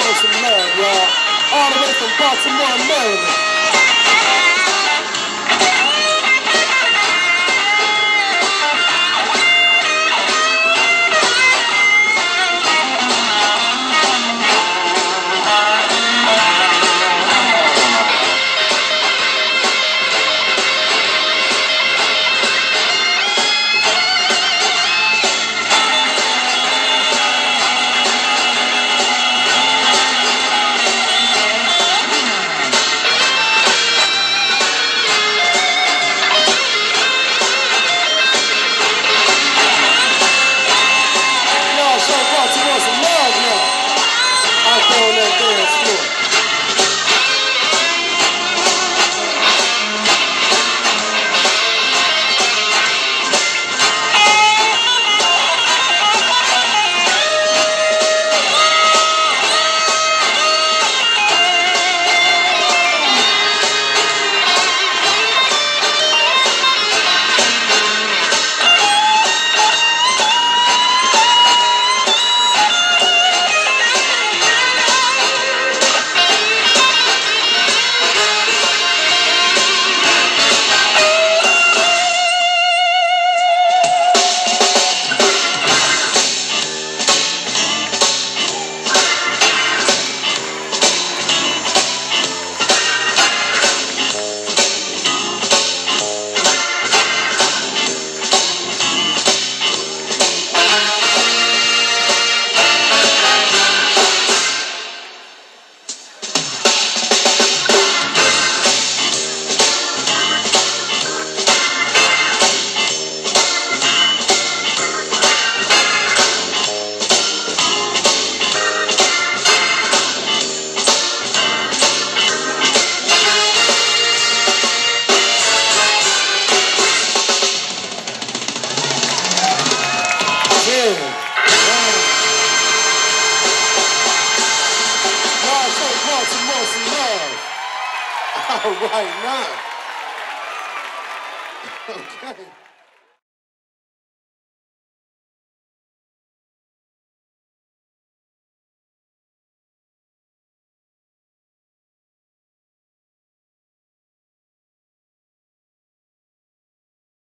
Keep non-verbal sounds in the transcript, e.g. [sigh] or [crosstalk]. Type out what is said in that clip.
some love, y'all. All the way from Baltimore, Maryland. [laughs] All right now. [laughs] Okay.